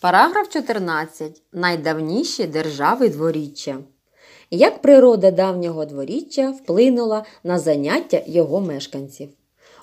Параграф 14. Найдавніші держави дворіччя. Як природа давнього дворіччя вплинула на заняття його мешканців?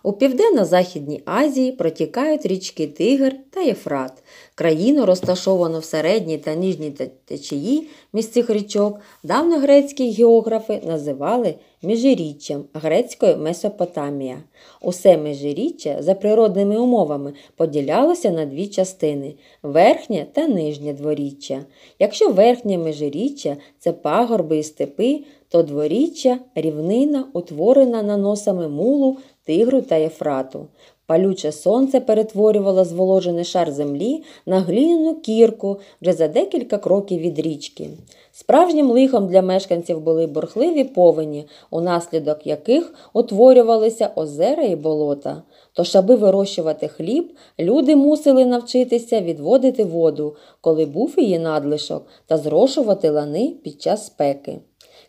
У Південно-Західній Азії протікають річки Тигр та Єфрат. Країну, розташовану в середній та нижній течії між цих річок, давньогрецькі географи називали міжиріччям грецькою Месопотамія. Усе міжиріччя за природними умовами поділялося на дві частини верхнє та нижнє дворіччя. Якщо верхнє межиріччя це пагорби і степи, то дворіччя рівнина, утворена наносами мулу, тигру та єфрату. Палюче сонце перетворювало зволожений шар землі на глиняну кірку вже за декілька кроків від річки. Справжнім лихом для мешканців були бурхливі повені, унаслідок яких утворювалися озера і болота. Тож, аби вирощувати хліб, люди мусили навчитися відводити воду, коли був її надлишок, та зрошувати лани під час спеки.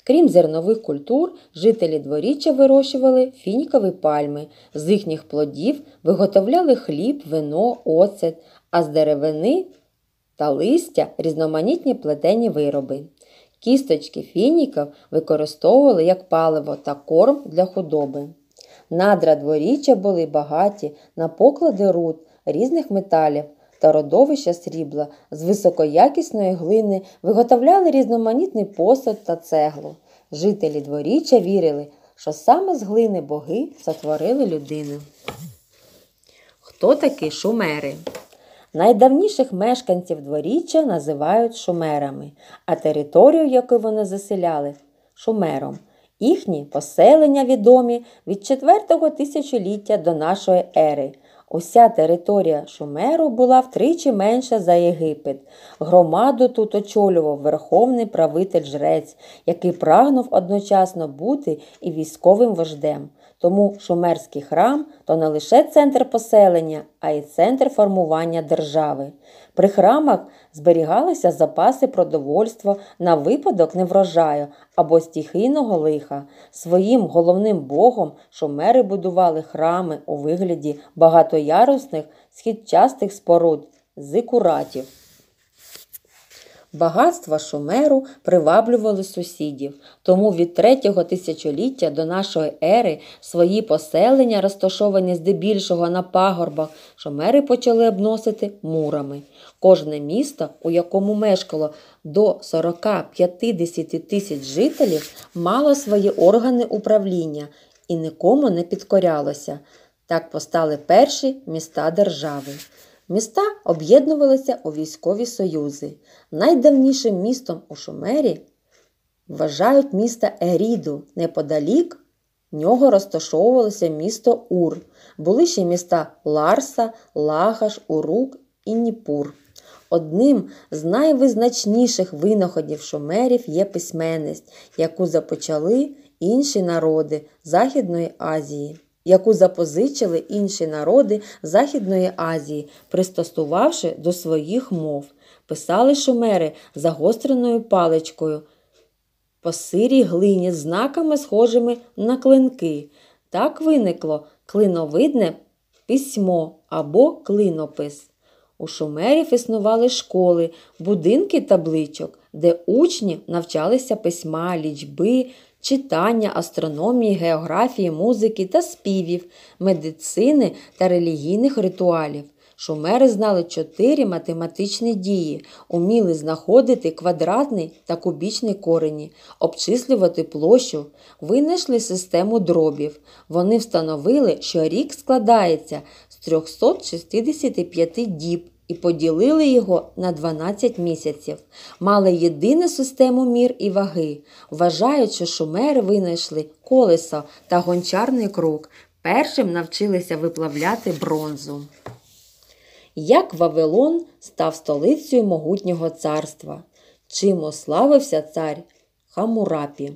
Крім зернових культур, жителі дворіччя вирощували фінікові пальми, з їхніх плодів виготовляли хліб, вино, оцет, а з деревини та листя різноманітні плетені вироби. Кісточки фініків використовували як паливо та корм для худоби. Надра дворіччя були багаті на поклади руд різних металів та родовища срібла з високоякісної глини виготовляли різноманітний посуд та цеглу. Жителі дворіччя вірили, що саме з глини боги сотворили людину. Хто такі шумери? Найдавніших мешканців дворіччя називають шумерами, а територію, яку вони заселяли шумером. Їхні поселення відомі від 4 тисячоліття до нашої ери. Уся територія Шумеру була втричі менша за Єгипет. Громаду тут очолював верховний правитель жрець, який прагнув одночасно бути і військовим вождем. Тому шумерський храм то не лише центр поселення, а й центр формування держави. При храмах зберігалися запаси продовольства на випадок неврожаю або стихійного лиха. Своїм головним богом шумери будували храми у вигляді багатоярусних східчастих споруд зикуратів. Багатства шумеру приваблювали сусідів, тому від третього тисячоліття до нашої ери свої поселення, розташовані здебільшого на пагорбах, шумери почали обносити мурами. Кожне місто, у якому мешкало до 40-50 тисяч жителів, мало свої органи управління і нікому не підкорялося. Так постали перші міста держави. Міста об'єднувалися у військові союзи. Найдавнішим містом у Шумері вважають місто Еріду. Неподалік нього розташовувалося місто Ур. Були ще міста Ларса, Лагаш, Урук і Ніпур. Одним з найвизначніших винаходів шумерів є письменність, яку започали інші народи Західної Азії яку запозичили інші народи Західної Азії, пристосувавши до своїх мов, писали шумери загостреною паличкою, по сирій глині знаками, схожими на клинки. Так виникло клиновидне письмо або клинопис. У шумерів існували школи, будинки табличок, де учні навчалися письма, лічби, читання, астрономії, географії, музики та співів, медицини та релігійних ритуалів. Шумери знали чотири математичні дії, уміли знаходити квадратний та кубічний корені, обчислювати площу, винайшли систему дробів. Вони встановили, що рік складається з 365 діб і поділили його на 12 місяців. Мали єдину систему мір і ваги. Вважають, що шумери винайшли колесо та гончарний круг. Першим навчилися виплавляти бронзу. Як Вавилон став столицею могутнього царства, чим ославився цар Хамурапі.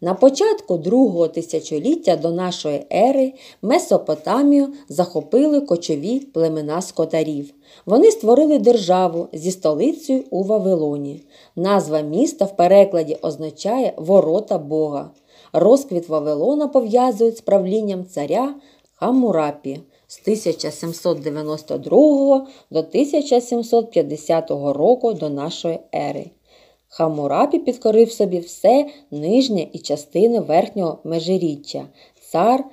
На початку другого тисячоліття до нашої ери Месопотамію захопили кочові племена скотарів. Вони створили державу зі столицею у Вавилоні. Назва міста в перекладі означає ворота Бога. Розквіт Вавилона пов'язують з правлінням царя Хамурапі. з 1792 до 1750 року до нашої ери. Хамурапі підкорив собі все нижнє і частини верхнього межиріччя. Цар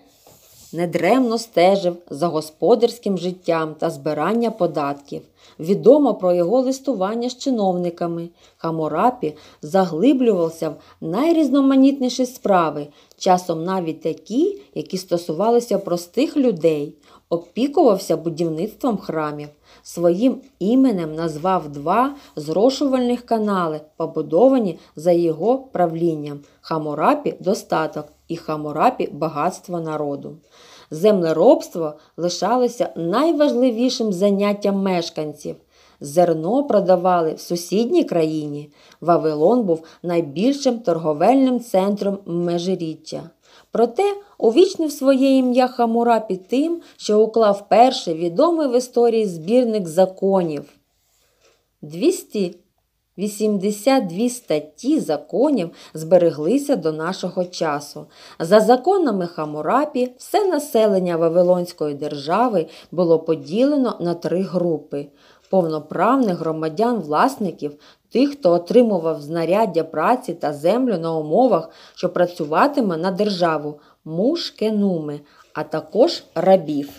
недремно стежив за господарським життям та збирання податків. Відомо про його листування з чиновниками. Хамурапі заглиблювався в найрізноманітніші справи, часом навіть такі, які стосувалися простих людей, опікувався будівництвом храмів. Своїм іменем назвав два зрошувальних канали, побудовані за його правлінням Хамурапі достаток і Хамурапі багатство народу. Землеробство лишалося найважливішим заняттям мешканців. Зерно продавали в сусідній країні. Вавилон був найбільшим торговельним центром межиріччя. Проте увічнив своє ім'я Хамурапі тим, що уклав перший відомий в історії збірник законів. 282 статті законів збереглися до нашого часу. За законами Хамурапі все населення Вавилонської держави було поділено на три групи повноправних громадян-власників, тих, хто отримував знаряддя праці та землю на умовах, що працюватиме на державу, мушкенуми, а також рабів.